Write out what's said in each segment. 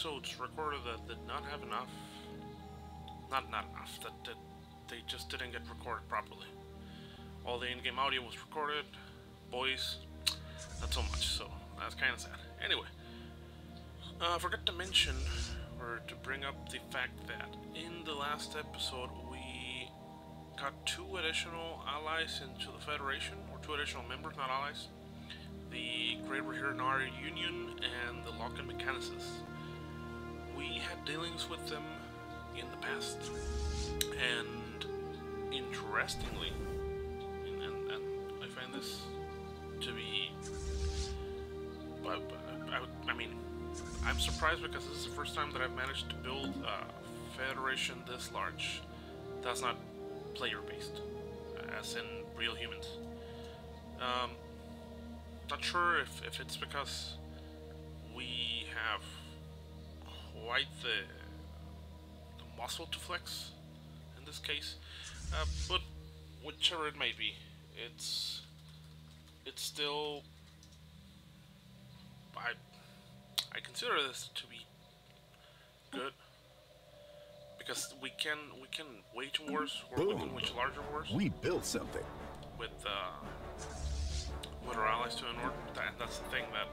episodes recorded that did not have enough. Not not enough. That, that they just didn't get recorded properly. All the in-game audio was recorded, voice, not so much. So that's kind of sad. Anyway, uh, I forgot to mention or to bring up the fact that in the last episode we got two additional allies into the Federation, or two additional members, not allies. The Great Rehiranari Union and the Lock and Mechanicis. We had dealings with them in the past, and interestingly, and, and, and I find this to be, I, I, I mean, I'm surprised because this is the first time that I've managed to build a federation this large that's not player-based, as in real humans. Um, not sure if, if it's because quite the, the muscle to flex in this case, uh, but whichever it may be, it's it's still I I consider this to be good because we can we can wage wars or we can wage larger wars We built something. with uh, with our allies to the north. That, that's the thing that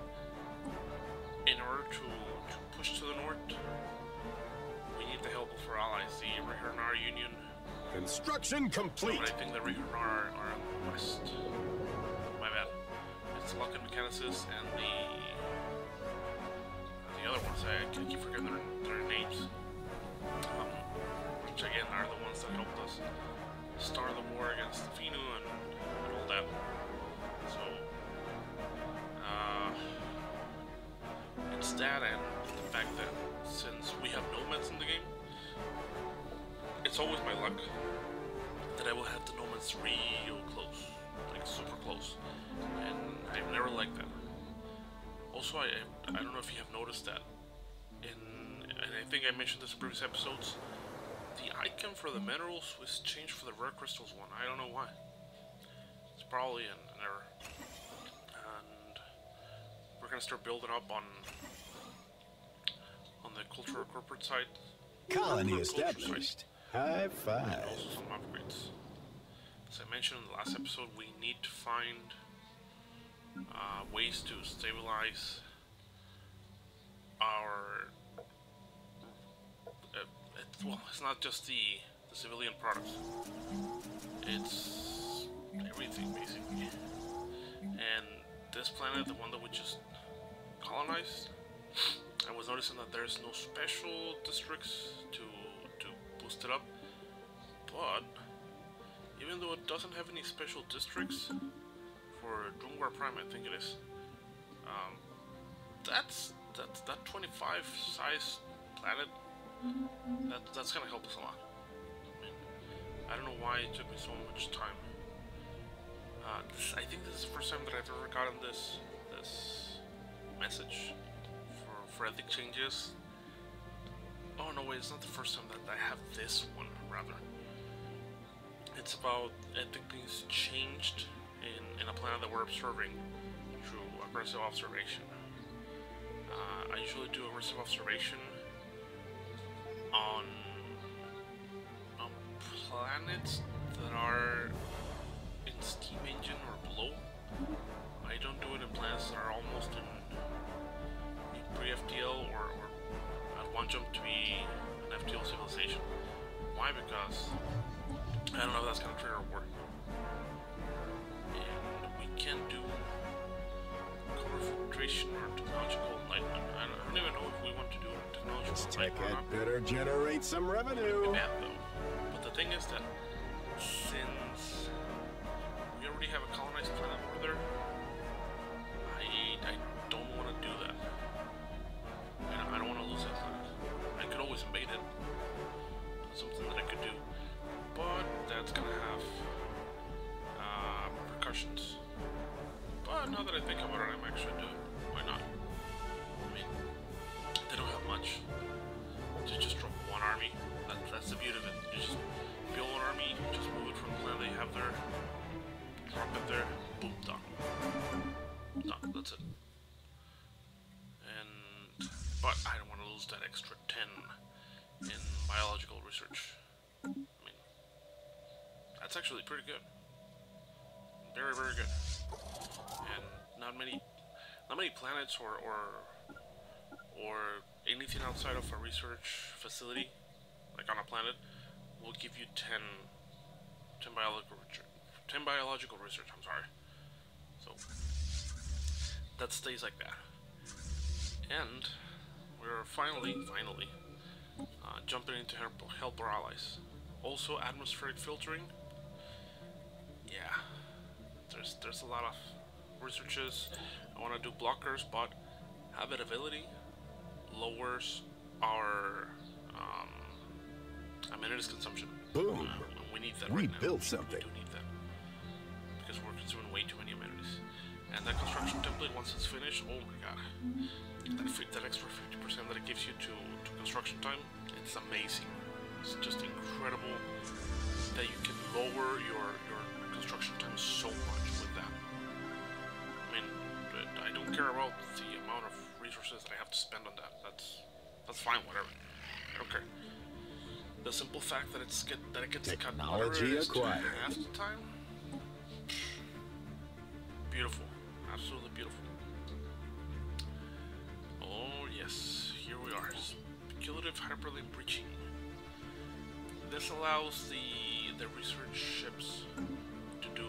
in order to, to push to the north, we need the help of our allies, the Rehernar Union. Construction complete. But I think the Rehernar are, are on the west. My bad. It's Luck and Mechanicis and the the other ones. I, keep forgetting their, their names. Um, which again are the ones that helped us start the war against Finu and, and all that. So, uh, it's that and the since we have nomads in the game, it's always my luck that I will have the nomads real close, like super close, and I've never liked that. Also, I I don't know if you have noticed that in, and I think I mentioned this in previous episodes. The icon for the minerals was changed for the rare crystals one. I don't know why. It's probably an, an error. And we're gonna start building up on the cultural corporate side. Colony Corporate culture side, established. High And five. also some upgrades. As I mentioned in the last episode, we need to find uh, ways to stabilize our. Uh, it, well, it's not just the, the civilian products, it's everything basically. And this planet, the one that we just colonized, I was noticing that there's no special districts to to boost it up. But even though it doesn't have any special districts for Drumgar Prime, I think it is. Um, that's that's that 25 size planet. That that's gonna help us a lot. I mean, I don't know why it took me so much time. Uh, this, I think this is the first time that I've ever gotten this this message ethic changes. Oh no, wait, it's not the first time that I have this one. Rather, it's about things changed in in a planet that we're observing through aggressive observation. Uh, I usually do aggressive observation on on planets that are in steam engine or below. I don't do it in planets that are almost in, pre-FTL or, or at one jump to be an FTL civilization. Why? Because I don't know if that's gonna trigger a war. And we can do color filtration or technological enlightenment. I don't, I don't even know if we want to do technological This tech had better generate some revenue. though. But the thing is that repercussions. But now that I think about it, I might actually do it. Why not? I mean, they don't have much to just drop one army. That, that's the beauty of it. You just build one army, just move it from the land they have there, drop it there, boom, done. Done, that's it. And, but I don't want to lose that extra 10 in biological research. I mean, that's actually pretty good. Very, very good. And not many, not many planets or, or, or anything outside of a research facility, like on a planet, will give you 10, 10 biological research. 10 biological research, I'm sorry. So, that stays like that. And we're finally, finally, uh, jumping into help, help our allies. Also, atmospheric filtering. Yeah, there's a lot of researches. I want to do blockers, but habitability lowers our um, amenities consumption. Boom. Uh, we need that We right built We do need that because we're consuming way too many amenities. And that construction template, once it's finished, oh my god, that, that extra 50% that it gives you to, to construction time, it's amazing. It's just incredible that you can lower your, your construction time about the amount of resources I have to spend on that. That's that's fine, whatever. I don't care. The simple fact that it's get that it gets cut Technology to acquired. half the time. Beautiful, absolutely beautiful. Oh yes, here we are. Speculative hyperlane breaching. This allows the the research ships to do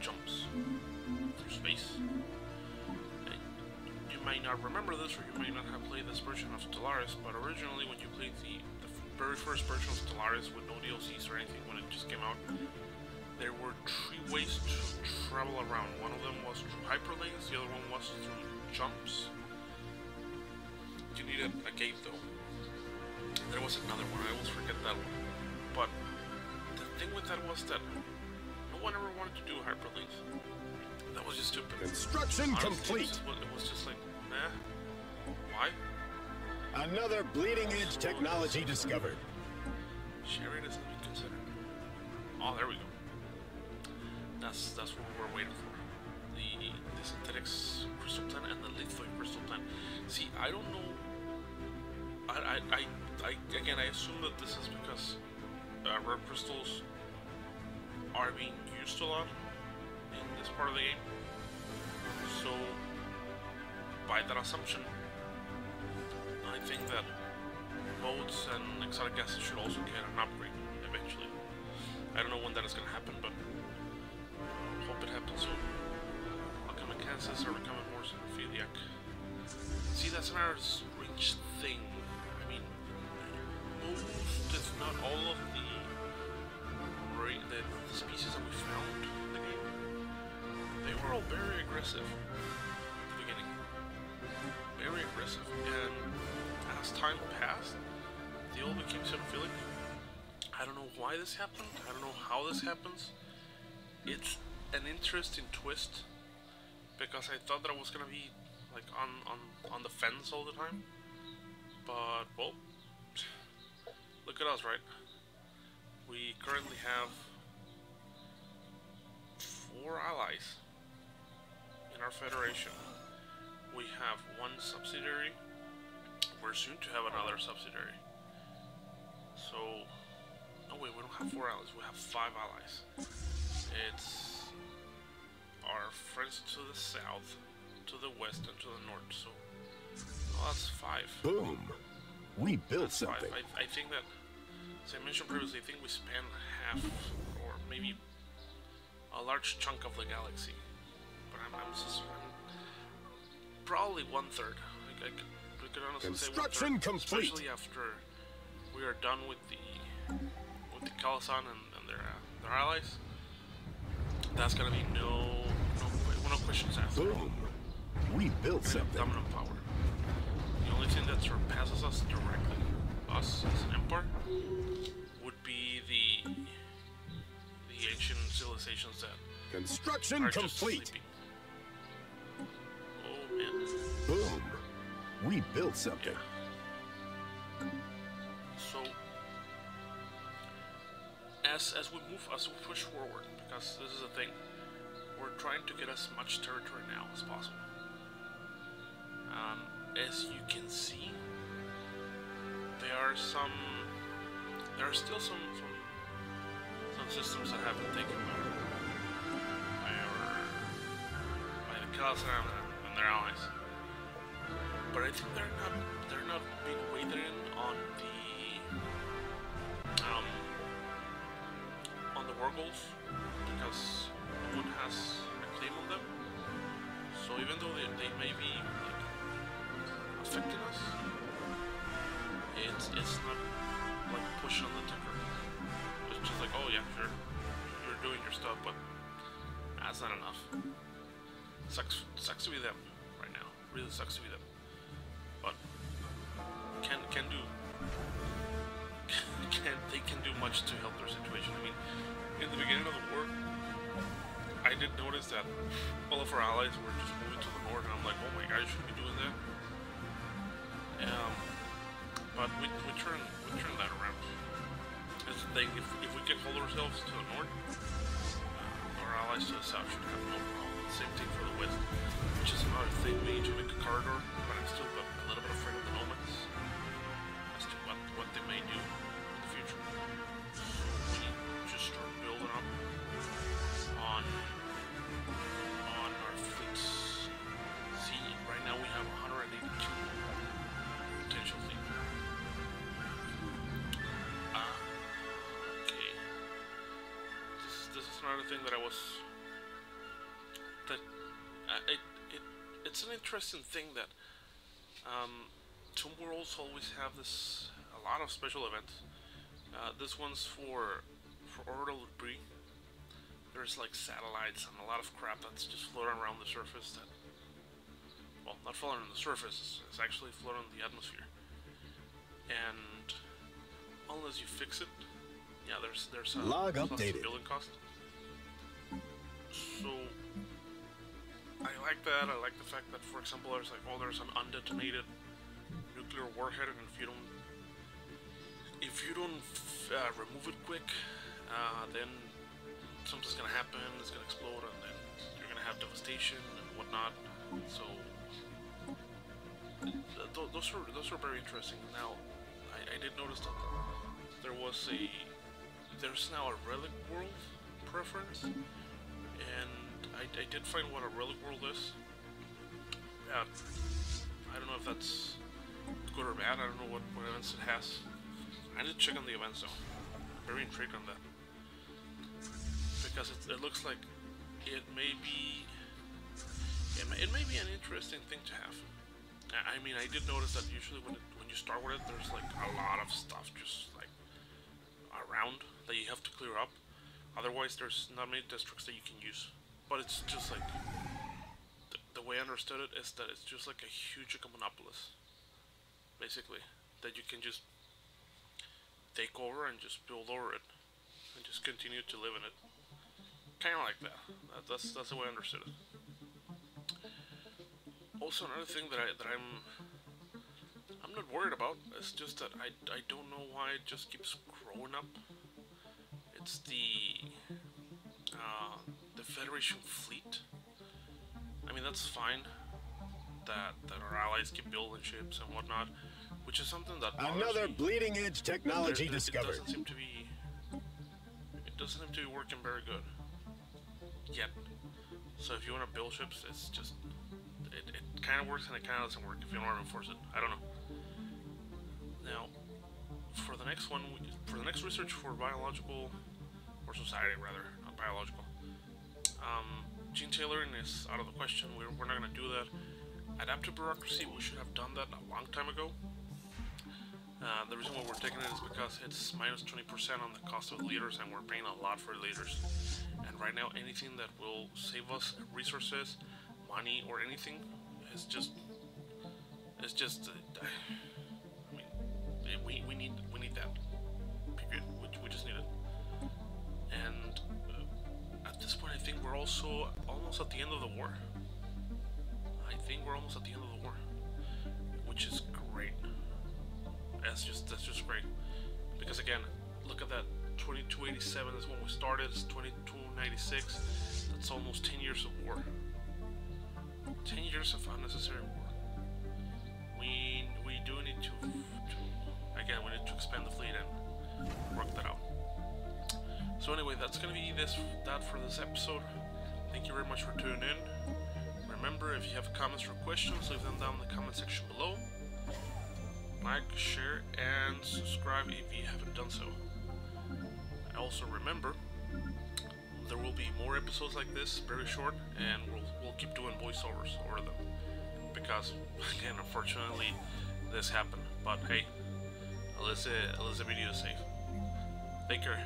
jumps through space. Might not remember this, or you might not have played this version of Stellaris, but originally when you played the, the very first version of Stellaris with no DLCs or anything when it just came out, there were three ways to travel around. One of them was through hyperlanes, the other one was through jumps. You needed a gate though. There was another one, I always forget that one. But the thing with that was that no one ever wanted to do hyperlanes. That was just stupid. Construction Honestly, complete. It was, it was just like, nah. Why? Another bleeding edge technology discovered. Sherry doesn't even consider. Oh, there we go. That's that's what we're waiting for. The the synthetics crystal plant and the lithoid crystal plant. See, I don't know. I I, I, I again I assume that this is because uh, rare crystals are being used a lot in this part of the game. So by that assumption, I think that motes and exotic gases should also get an upgrade eventually. I don't know when that is going to happen, but hope it happens soon. Alchemy Kansas are becoming more xenophiliac. See, that's another strange thing. I mean, most, if not all of the, the, species that we found in the game, they were all very aggressive. Very aggressive. And as time passed, the old became xenophilic. I don't know why this happened. I don't know how this happens. It's an interesting twist because I thought that I was gonna be like on on on the fence all the time. But well, look at us, right? We currently have four allies in our federation. We have one subsidiary. We're soon to have another subsidiary. So, oh wait, we don't have four allies. We have five allies. It's our friends to the south, to the west, and to the north. So, well, that's five. Boom. We built That's five. something. I, I think that, as I mentioned previously, I think we span half, or maybe a large chunk of the galaxy. But I'm, I'm probably one third. I, I could, we could honestly say one Construction complete. Especially after we are done with the with the Kel-Azaan and, and their uh, their allies. That's gonna be no no, no questions asked. Boom. We built something. dominant power. The only thing that surpasses us directly, us as an empire, would be the the ancient civilizations that Construction complete. sleeping. Man, Boom. We built something. so as as we move as we push forward, because this is the thing, we're trying to get as much territory now as possible. Um, as you can see, there are some. There are still some some, some systems that haven't taken by, our by the Khazan and their allies. But I think they're not they're not being weighed in on the um on the war goals because no one has a claim on them. So even though they, they may be like affecting us, it's it's not like pushing on the ticker. It's just like, oh yeah, you're you're doing your stuff, but that's not enough. Sucks sucks to be them. Really sucks to be them. But can can do can they can do much to help their situation. I mean, in the beginning of the war, I did notice that all of our allies were just moving to the north, and I'm like, oh my god, you shouldn't be doing that. Um, but we, we turn we turn that around. It's the thing, if, if we can hold ourselves to the north, uh, our allies to the south should have no problem. Same thing for the west, which is another thing. We need to make a corridor, but I'm still a little bit afraid of the nomads as to what, what they may do in the future. We need to just start building up on on our fleets. See, right now we have 182 potential fleet. Ah, okay. This this is another thing that I was that uh, it it it's an interesting thing that um, Tomb Worlds always have this a lot of special events. Uh, this one's for for orbital debris. There's like satellites and a lot of crap that's just floating around the surface that well, not floating on the surface, it's, actually floating in the atmosphere. And unless you fix it, yeah, there's there's a Log updated. building cost. Like that. I like the fact that, for example, there's like, oh, there's an undetonated nuclear warhead, and if you don't, if you don't uh, remove it quick, uh, then something's gonna happen. It's gonna explode, and then you're gonna have devastation and whatnot. So th- th- those were those are very interesting. Now, I, I did notice that there was a there's now a relic world preference, and I, I did find what a relic world is. I don't know if that's good or bad. I don't know what, what events it has. I need to check on the events though. I'm very intrigued on that because it, it looks like it may be it may, it may be an interesting thing to have. I, I mean, I did notice that usually when it, when you start with it, there's like a lot of stuff just like around that you have to clear up. Otherwise, there's not many districts that you can use. But it's just like the, the way I understood it is that it's just like a huge monopolis, basically, that you can just take over and just build over it and just continue to live in it. Kind of like that. that. That's that's the way I understood it. Also, another thing that I that I'm I'm not worried about is just that I I don't know why it just keeps growing up. It's the Federation fleet. I mean that's fine. That that our allies keep building ships and whatnot, which is something that Another me. bleeding edge technology There- discovered. It doesn't seem to be. It doesn't seem to be working very good yet. So if you want to build ships, it's just it, it kind of works and it kind of doesn't work if you don't want to enforce it. I don't know. Now, for the next one, for the next research for biological or society rather, not biological. Gene tailoring is out of the question. We're, we're not going to do that. Adaptive bureaucracy, we should have done that a long time ago. Uh, the reason why we're taking it is because it's minus 20% on the cost of leaders, and we're paying a lot for leaders. And right now, anything that will save us resources, money, or anything is just, it's just. Uh, I mean, we, we need we need that. Also almost at the end of the war. I think we're almost at the end of the war, which is great. That's just that's just great. Because again, look at that 2287 is when we started. It's 2296. That's almost 10 years of war. 10 years of unnecessary war. We we do need to, to again we need to expand the fleet and work that out. So anyway, that's gonna be this that for this episode. Thank you very much for tuning in. Remember, if you have comments or questions, leave them down in the comment section below. Like, share, and subscribe if you haven't done so. Also remember, there will be more episodes like this, very short, and we'll, we'll keep doing voiceovers over them. Because, again, unfortunately, this happened. But hey, uh, the video is safe. Take care,